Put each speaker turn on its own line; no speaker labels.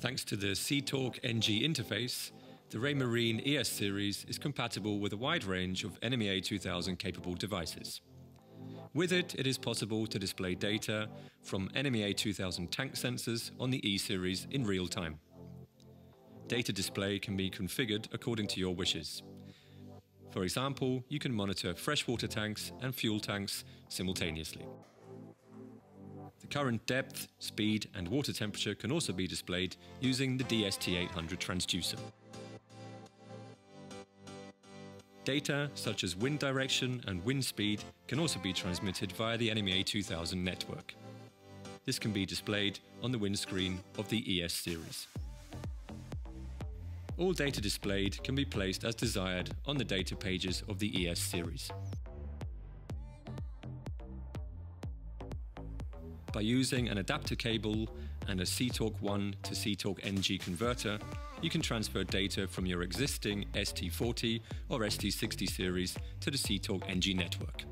Thanks to the SeaTalk NG interface, the Raymarine ES series is compatible with a wide range of NMEA 2000 capable devices. With it, it is possible to display data from NMEA 2000 tank sensors on the E series in real time. Data display can be configured according to your wishes. For example, you can monitor freshwater tanks and fuel tanks simultaneously. The current depth, speed and water temperature can also be displayed using the DST800 transducer. Data such as wind direction and wind speed can also be transmitted via the NMEA 2000 network. This can be displayed on the windscreen of the ES series. All data displayed can be placed as desired on the data pages of the ES series. By using an adapter cable and a SeaTalk 1 to SeaTalk NG converter, you can transfer data from your existing ST40 or ST60 series to the SeaTalk NG network.